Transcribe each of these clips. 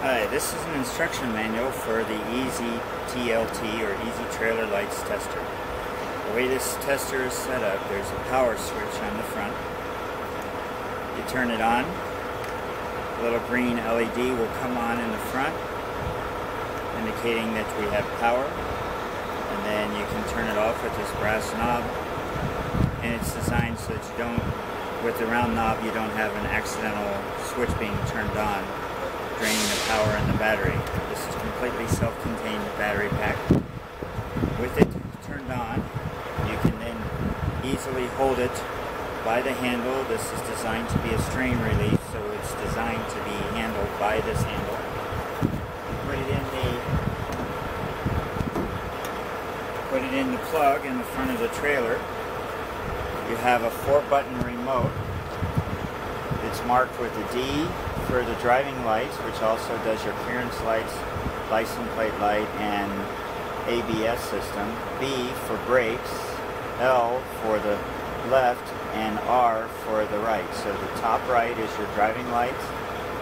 this is an instruction manual for the EZ TLT or Easy Trailer Lights Tester. The way this tester is set up, there's a power switch on the front. You turn it on, a little green LED will come on in the front, indicating that we have power. And then you can turn it off with this brass knob. And it's designed so that you don't, with the round knob, you don't have an accidental switch being turned on draining the power in the battery. This is completely self-contained battery pack. With it turned on, you can then easily hold it by the handle. This is designed to be a strain relief, so it's designed to be handled by this handle. Put it in the put it in the plug in the front of the trailer. You have a four button remote. It's marked with a D for the driving lights, which also does your clearance lights, license plate light, and ABS system. B for brakes, L for the left, and R for the right. So the top right is your driving lights,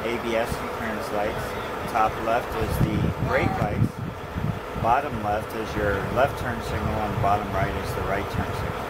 ABS and clearance lights. Top left is the brake lights. Bottom left is your left turn signal, and bottom right is the right turn signal.